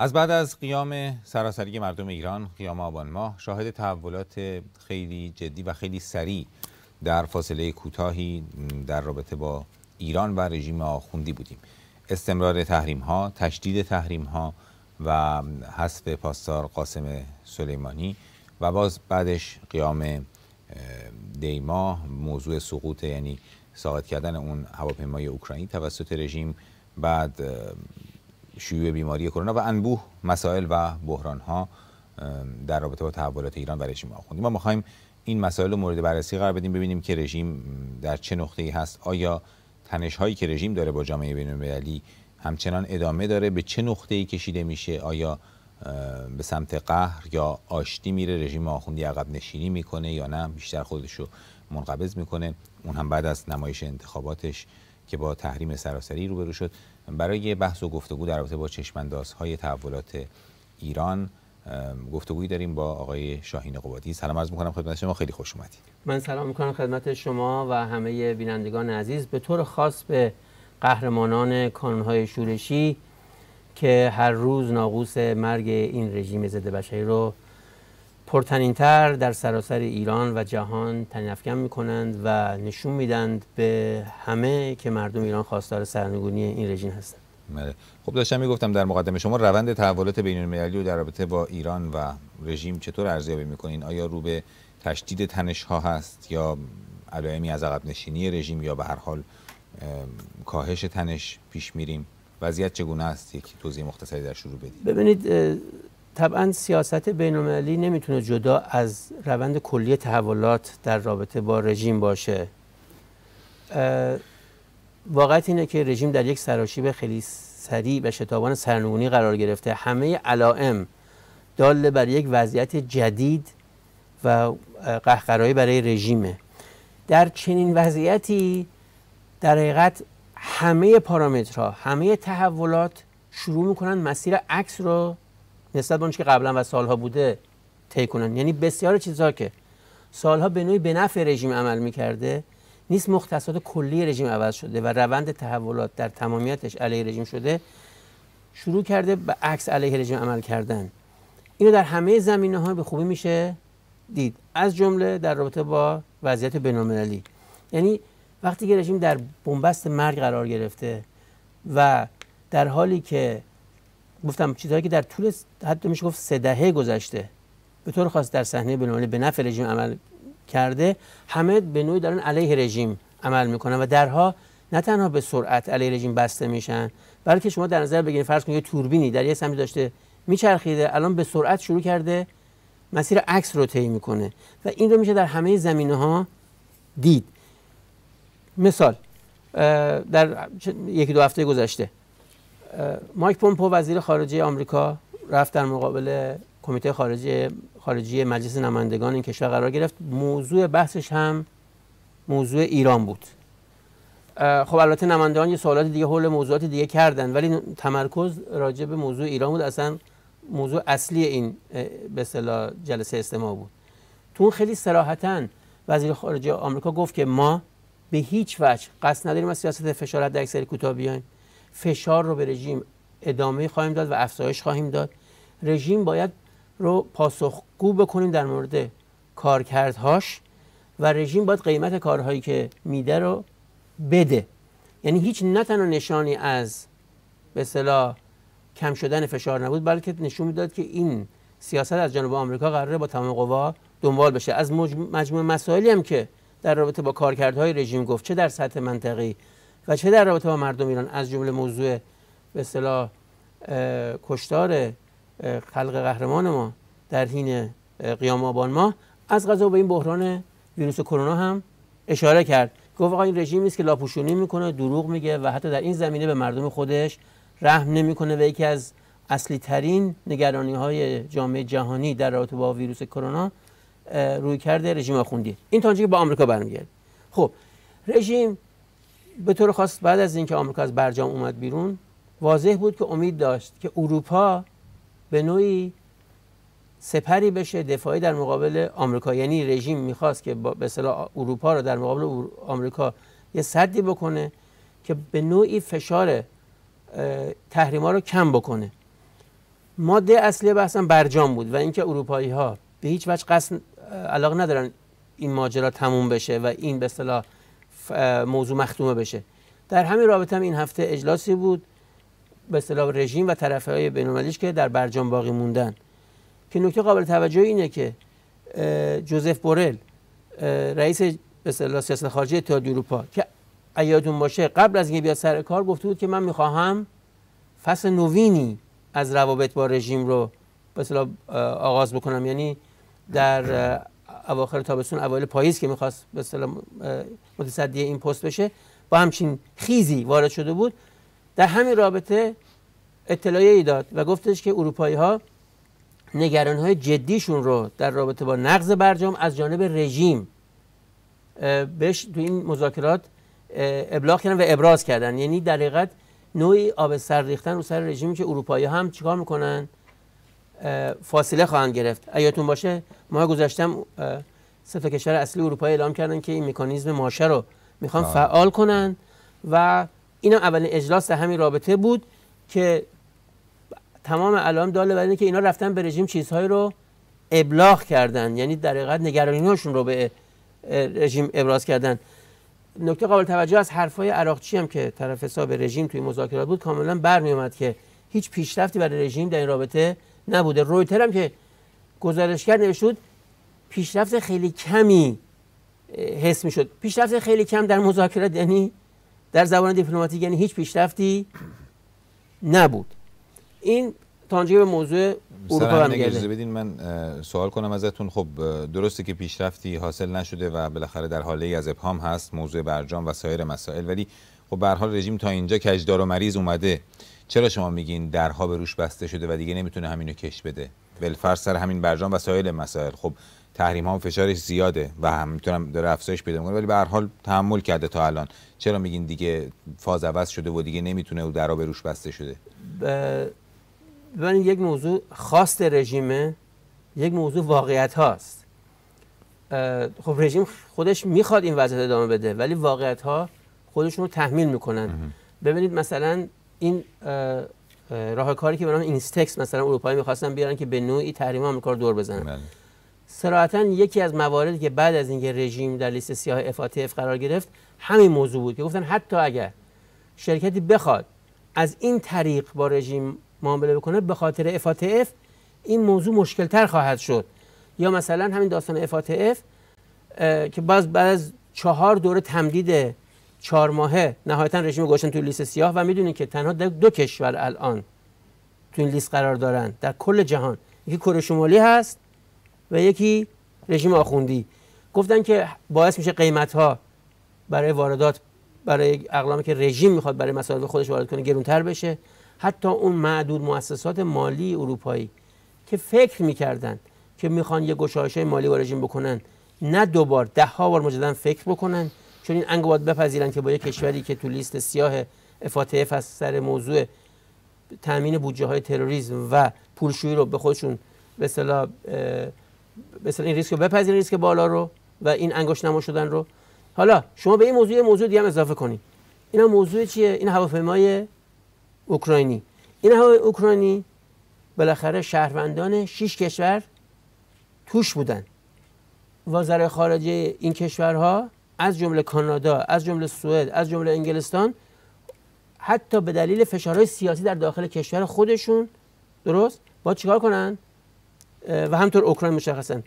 از بعد از قیام سراسری مردم ایران قیام آبان ماه شاهد تحولات خیلی جدی و خیلی سریع در فاصله کوتاهی در رابطه با ایران و رژیم آخوندی بودیم. استمرار تحریم ها تشدید تحریم ها و حذف پاسدار قاسم سلیمانی و باز بعدش قیام دیما موضوع سقوط یعنی ساقط کردن اون هواپیمای اوکراینی توسط رژیم بعد شیوع بیماری کرونا و انبوه مسائل و بحران ها در رابطه با تحولات ایران و رژیم آخوندی. ما می‌خوایم این مسائل رو مورد بررسی قرار بدیم ببینیم که رژیم در چه نقطه ای هست. آیا تنش هایی که رژیم داره با جامعه بین المللی همچنان ادامه داره؟ به چه نقطه ای کشیده میشه؟ آیا به سمت قهر یا آشتی میره؟ رژیم آخوندی عقب نشینی می‌کنه یا نه؟ بیشتر خودش رو منقبض می‌کنه. اون هم بعد از نمایش انتخاباتش که با تحریم سراسری روبرو شد. برای بحث و گفتگو در رابطه با چشماندازهای تحولات ایران گفتگویی داریم با آقای شاهین قبادی. سلام عرض می‌کنم خدمت شما. خیلی خوش اومدید. من سلام می‌کنم خدمت شما و همه بینندگان عزیز. به طور خاص به قهرمانان کانونهای شورشی که هر روز ناقوس مرگ این رژیم ضد بشری رو پرتنینتر در سراسر ایران و جهان تنفکن می‌کنند و نشون میدند به همه که مردم ایران خواستار سرنگونی این رژیم هستند. بله. خب داشتم می‌گفتم در مقدمه شما روند تحولات بین المللی و در رابطه با ایران و رژیم چطور ارزیابی می‌کنین؟ آیا رو به تشدید تنش ها هست یا علائمی از عقب نشینی رژیم یا به هر حال کاهش تنش پیش میریم؟ وضعیت چگونه است؟ یک توضیح مختصری در شروع بدید ببینید طبعا سیاست بین المللی نمی‌تونه جدا از روند کلی تحولات در رابطه با رژیم باشه. واقعیت اینه که رژیم در یک سراشیب خیلی سریع و شتابان سرنگونی قرار گرفته. همه علائم دال بر یک وضعیت جدید و قهقرایی برای رژیمه. در چنین وضعیتی در حقیقت همه پارامترها همه تحولات شروع می‌کنن مسیر عکس رو نسبت به که قبلا و سالها بوده طی کنن. یعنی بسیار چیزها که سالها به نوعی به نفع رژیم عمل می‌کرده نیست مختصات کلی رژیم عوض شده و روند تحولات در تمامیتش علیه رژیم شده شروع کرده به عکس علیه رژیم عمل کردن. اینو در همه زمینه ها به خوبی میشه دید. از جمله در رابطه با وضعیت بین‌المللی. یعنی وقتی که رژیم در بنبست مرگ قرار گرفته و در حالی که گفتم چیزهایی که در طول حتی میشه گفت سه دهه گذشته به طور خاص در صحنه بین‌المللی به نفع رژیم عمل کرده همه به نوعی دارن علیه رژیم عمل می‌کنن و درها نه تنها به سرعت علیه رژیم بسته میشن بلکه شما در نظر بگیرید فرض کنید یه توربینی در یه سمتی داشته میچرخیده الان به سرعت شروع کرده مسیر عکس رو طی می‌کنه و این رو میشه در همه زمینه ها دید. مثال در یکی دو هفته گذشته. مایک پومپو وزیر خارجه آمریکا رفت در مقابل کمیته خارجی خارجی مجلس نمایندگان این کشور قرار گرفت. موضوع بحثش هم موضوع ایران بود. خب البته نمایندگان یه سوالات دیگه حول موضوعات دیگه کردن ولی تمرکز راجع به موضوع ایران بود. اصلا موضوع اصلی این به اصطلاح جلسه استماع بود. تو خیلی صراحتا وزیر خارجه آمریکا گفت که ما به هیچ وجه قصد نداریم از سیاست فشار حد اکثری کوتاه بیایم. فشار رو به رژیم ادامه خواهیم داد و افزایش خواهیم داد. رژیم باید رو پاسخگو بکنیم در مورد کارکردهاش و رژیم باید قیمت کارهایی که میده رو بده. یعنی هیچ نه تنها نشانی از به اصطلاح کم شدن فشار نبود بلکه نشون می‌داد که این سیاست از جانب آمریکا قراره با تمام قوا دنبال بشه. از مجموع مسائلی هم که در رابطه با کارکردهای رژیم گفت چه در سطح منطقی و چه در رابطه با مردم ایران؟ از جمله موضوع به اصطلاح کشتار خلق قهرمان ما در حین قیام آبان ما. از غذا به این بحران ویروس کرونا هم اشاره کرد. گفت آقا این رژیمی است که لاپوشونی می‌کنه دروغ میگه و حتی در این زمینه به مردم خودش رحم نمی‌کنه و یکی از اصلی ترین نگرانی های جامعه جهانی در رابطه با ویروس کرونا روی کرده رژیم آخوندی. این تا که با آمریکا برمیگرد خب رژیم به طور خاص بعد از اینکه آمریکا از برجام اومد بیرون واضح بود که امید داشت که اروپا به نوعی سپری بشه دفاعی در مقابل آمریکا. یعنی رژیم می‌خواست که به اصطلاح اروپا رو در مقابل آمریکا یه صدی بکنه که به نوعی فشار تحریما رو کم بکنه. ماده اصلی بحثم برجام بود و اینکه اروپایی ها به هیچ وجه قصد علاقه ندارن این ماجرا تموم بشه و این به اصطلاح موضوع مختومه بشه. در همین رابطه هم این هفته اجلاسی بود به اصطلاح رژیم و طرفه های که در برجام باقی موندن. که نکته قابل توجه اینه که جوزف بورل رئیس به اصطلاح سیاست خارجی اتحادیه اروپا که ایادون باشه قبل از اینکه بیاد سر کار گفته بود که من می‌خواهم فصل نوینی از روابط با رژیم رو به آغاز بکنم. یعنی در اواخر تابستون اوایل پاییز که می‌خواست به اصطلاح متصدی این پست بشه با همچین خیزی وارد شده بود. در همین رابطه اطلاعیه داد و گفتش که اروپایی ها نگران های جدیشون رو در رابطه با نقض برجام از جانب رژیم بهش تو این مذاکرات ابلاغ کردن و ابراز کردن. یعنی در حقیقت نوعی آب سر ریختن رو سر رژیمی که اروپایی هم چیکار می‌کنن؟ فاصله خواهند گرفت. ایاتون باشه ما گذاشتم سه کشور اصلی اروپایی اعلام کردن که این مکانیزم ماشه رو می‌خوان فعال کنن و اینم اولین اجلاس در همین رابطه بود که تمام علائم داله بر که اینا رفتن به رژیم چیزهایی رو ابلاغ کردن. یعنی در حقیقت نگرانی‌هاشون رو به رژیم ابراز کردن. نکته قابل توجه از حرفای عراقچی هم که طرف حساب رژیم توی مذاکرات بود کاملا برمی اومد که هیچ پیشرفتی برای رژیم در این رابطه نبوده. رویتر هم که گزارشگر نوشت پیشرفت خیلی کمی حس می شد پیشرفت خیلی کم در مذاکرات یعنی در زبان دیپلماتیک یعنی هیچ پیشرفتی نبود. این تانجی به موضوع اروپا اجازه بدین من سوال کنم ازتون. خب درسته که پیشرفتی حاصل نشده و بالاخره در حاله ای از ابهام هست موضوع برجام و سایر مسائل. ولی خب به حال رژیم تا اینجا کجدار و مریض اومده. چرا شما میگین درها به روش بسته شده و دیگه نمی‌تونه همینو کش بده؟ ولفر سر همین برجام و سایر مسائل. خب تحریم ها و فشارش زیاده و هم می‌تونم داره افزایش پیدا کنه ولی به هر حال تحمل کرده تا الان. چرا میگین دیگه فاز عوض شده و دیگه نمی‌تونه و درها به روش بسته شده؟ ببینید یک موضوع خاص رژیمه یک موضوع واقعیت هاست. خب رژیم خودش می‌خواد این وضعیت ادامه بده ولی واقعیت ها خودشون رو تحمیل می‌کنن. ببینید مثلا این راه کاری که به نام اینستکس مثلا اروپایی می‌خواستن بیارن که به نوعی تحریم آمریکا رو دور بزنن بله. صراحتا یکی از مواردی که بعد از اینکه رژیم در لیست سیاه افاتف قرار گرفت همین موضوع بود که گفتن حتی اگر شرکتی بخواد از این طریق با رژیم معامله بکنه به خاطر افاتف این موضوع مشکل تر خواهد شد یا مثلا همین داستان افاتف که باز بعد از چهار دوره تمدید چهار ماهه نهایتا رژیم گوشن توی لیست سیاه و می‌دونید که تنها دو کشور الان تو این لیست قرار دارن در کل جهان. یکی کره شمالی هست و یکی رژیم آخوندی. گفتن که باعث میشه قیمت ها برای واردات برای اقلامی که رژیم می‌خواد برای مسائل خودش وارد کنه گرونتر بشه. حتی اون معدود مؤسسات مالی اروپایی که فکر می‌کردن که می‌خوان یه گشایش مالی با رژیم بکنن نه دوبار ده ها بار مجددا فکر بکنن. چون این انگ باید بپذیرن که با یه کشوری که تو لیست سیاه افاتف هست سر موضوع تامین بودجه های تروریسم و پولشویی رو به خودشون به اصطلاح این ریسک رو بپذیرن ریسک بالا رو و این انگشت نما شدن رو. حالا شما به این موضوع موضوع دیگه هم اضافه کنید. اینا موضوع چیه؟ این هواپیمای اوکراینی. این هواپیمای اوکراینی بالاخره شهروندان شش کشور توش بودن. وزرای خارجه این کشورها از جمله کانادا از جمله سوئد از جمله انگلستان حتی به دلیل فشارهای سیاسی در داخل کشور خودشون درست؟ با چیکار کنن؟ و همطور اوکراین مشخصا.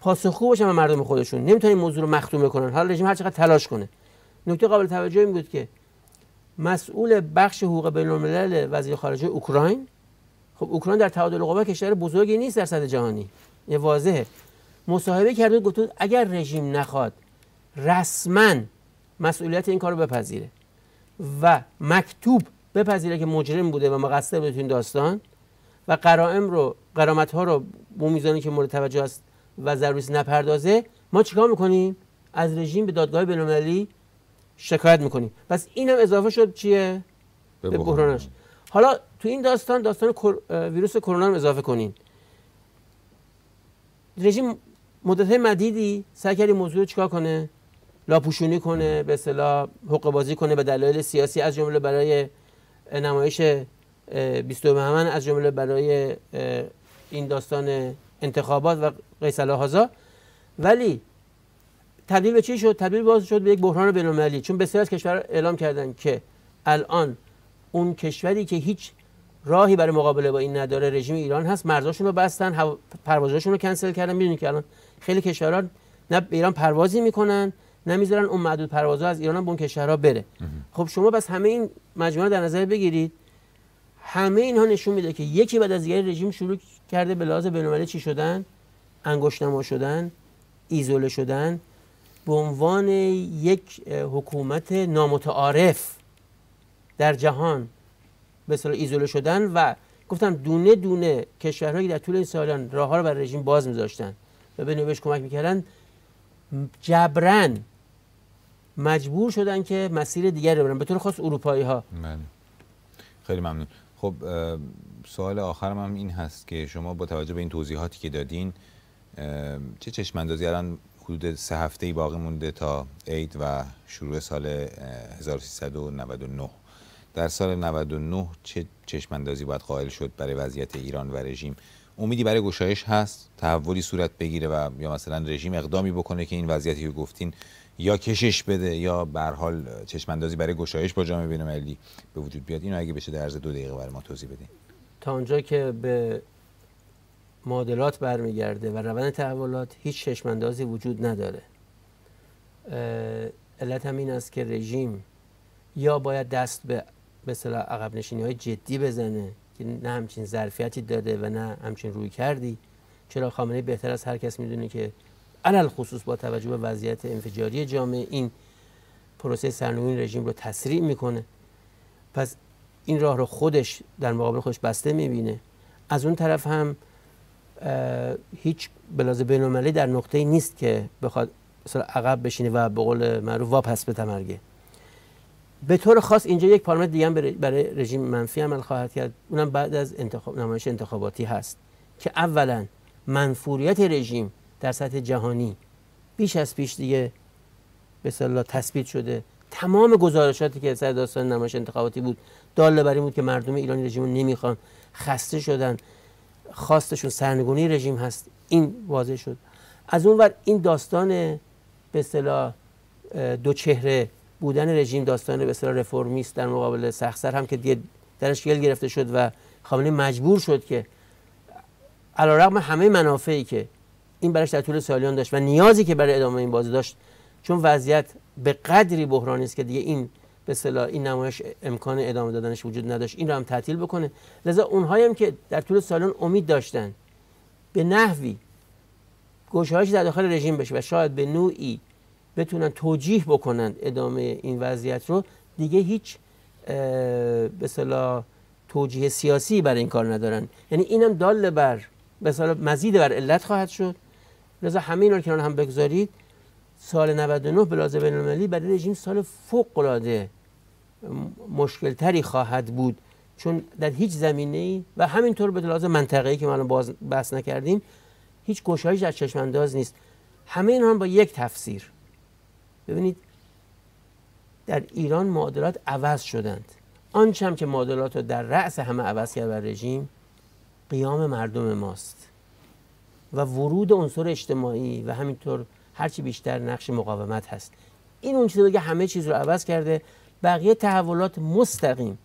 پاسخگو باشن به مردم خودشون. نمی‌تونن این موضوع رو مختوم کنن حالا رژیم هر چقدر تلاش کنه. نکته قابل توجه این بود که مسئول بخش حقوق بین الملل وزیر خارجه اوکراین خب اوکراین در تعادل قوا کشور بزرگی نیست در سطح جهانی. یه واضحه. مصاحبه کرده گفت اگر رژیم نخواد رسما مسئولیت این کار رو بپذیره و مکتوب بپذیره که مجرم بوده و مقصر بوده تو این داستان و قرائم رو قرامت ها رو به میزانی که مورد توجه است و ضروری نپردازه ما چیکار می‌کنیم؟ از رژیم به دادگاه بین‌المللی شکایت می‌کنیم. پس این هم اضافه شد چیه؟ به بحرانش حالا تو این داستان داستان ویروس کرونا رو اضافه کنین. رژیم مدت مدیدی سعی کرد موضوع چیکار کنه؟ لاپوشونی کنه به اصطلاح حقوق بازی کنه به دلایل سیاسی از جمله برای نمایش 22 بهمن از جمله برای این داستان انتخابات و قیس هازا ولی تبدیل به چی شد؟ تبدیل باز شد به یک بحران بین‌المللی. چون بسیار از کشورها اعلام کردن که الان اون کشوری که هیچ راهی برای مقابله با این نداره رژیم ایران هست مرزاشون رو بستن پروازاشون رو کنسل کردن. می‌دونید که الان خیلی کشورها نه به ایران پروازی می‌کنن نمی‌ذارن اون معدود پروازها از ایران به اون کشورها بره. خب شما بس همه این مجموعه در نظر بگیرید. همه اینها نشون میده که یکی بعد از دیگری رژیم شروع کرده به لحاظ بین‌المللی چی شدن؟ انگشتنما شدن ایزوله شدن. به عنوان یک حکومت نامتعارف در جهان به اصطلاح ایزوله شدن و گفتم دونه دونه کشورهایی در طول این سالان راه ها رو بر رژیم باز میذاشتن و به نوبش کمک می‌کردن جبران مجبور شدن که مسیر دیگر رو برن. به طور خاص اروپایی ها بله. خیلی ممنون. خب سوال آخرم هم این هست که شما با توجه به این توضیحاتی که دادین چه چشماندازی الان حدود سه هفته باقی مونده تا عید و شروع سال 1399 در سال 99 چه چشماندازی باید قائل شد برای وضعیت ایران و رژیم؟ امیدی برای گشایش هست؟ تحولی صورت بگیره و یا مثلا رژیم اقدامی بکنه که این وضعیتی که گفتین یا کشش بده یا به حال چشماندازی برای گشایش با جامعه بین‌المللی به وجود بیاد. اینو اگه بشه در عرض دو دقیقه برای ما توضیح بدین. تا اونجا که به معادلات برمیگرده و روند تحولات هیچ چشماندازی وجود نداره علت هم این است که رژیم یا باید دست به به عقب نشینی های جدی بزنه که نه همچین ظرفیتی داده و نه همچین روی کردی چرا؟ خامنه بهتر از هر کس می‌دونه که علل خصوص با توجه به وضعیت انفجاری جامعه این پروسه سرنگونی رژیم رو تسریع می‌کنه. پس این راه رو خودش در مقابل خودش بسته می‌بینه. از اون طرف هم هیچ بلاز بینالمللی در نقطه نیست که بخواد مثلا عقب بشینه و به قول معروف واپس به تمرگه. به طور خاص اینجا یک پارامتر دیگه برای رژیم منفی عمل خواهد کرد. اونم بعد از انتخاب نمایش انتخاباتی هست که اولا منفوریت رژیم در سطح جهانی. بیش از پیش دیگه به صلاح تثبیت شده. تمام گزارشاتی که سر داستان نمایش انتخاباتی بود دال بر این بود که مردم ایرانی رژیم رو نمی‌خوان خسته شدن. خواستشون سرنگونی رژیم هست. این واضح شد. از اون ور این داستان به اصطلاح دو چهره بودن رژیم داستان به اصطلاح رفرمیست در مقابل سخسر هم که درش گل گرفته شد و خامنه مجبور شد که علیرغم همه منافعی که این برش در طول سالیان داشت و نیازی که برای ادامه این بازی داشت چون وضعیت به قدری بحرانی است که دیگه این به اصطلاح این نمایش امکان ادامه دادنش وجود نداشت. این رو هم تعطیل بکنه. لذا اونهایی هم که در طول سالان امید داشتن به نحوی گوشهایش در داخل رژیم بشه و شاید به نوعی بتونن توجیه بکنن ادامه این وضعیت رو دیگه هیچ به اصطلاح توجیه سیاسی برای این کار ندارن. یعنی اینم دال بر به مزید بر علت خواهد شد. لذا همه اینا رو کنار هم بگذارید. سال 99 به لازم بین برای رژیم سال فوق العاده مشکل تری خواهد بود. چون در هیچ زمینه ای و همینطور به لازم منطقه‌ای که ما باز بحث نکردیم هیچ گشایش در چشم انداز نیست. همه اینا هم با یک تفسیر. ببینید در ایران معادلات عوض شدند. آنچه هم که معادلات رو در رأس همه عوض کرد بر رژیم قیام مردم ماست. و ورود عنصر اجتماعی و همینطور هرچی بیشتر نقش مقاومت هست. این اون چیزی که همه چیز رو عوض کرده. بقیه تحولات مستقیم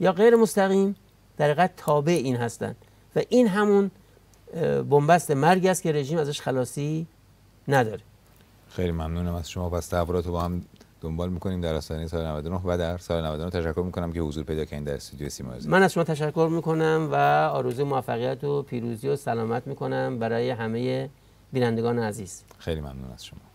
یا غیر مستقیم در حقیقت تابع این هستند و این همون بنبست مرگ است که رژیم ازش خلاصی نداره. خیلی ممنونم از شما. پس تحولات رو با هم دنبال می‌کنیم در آستانه سال 99 و در سال 99 تشکر می‌کنم که حضور پیدا کردین در استودیو سیما من از شما تشکر می‌کنم و آرزوی موفقیت و پیروزی و سلامت می‌کنم برای همه بینندگان عزیز. خیلی ممنون از شما.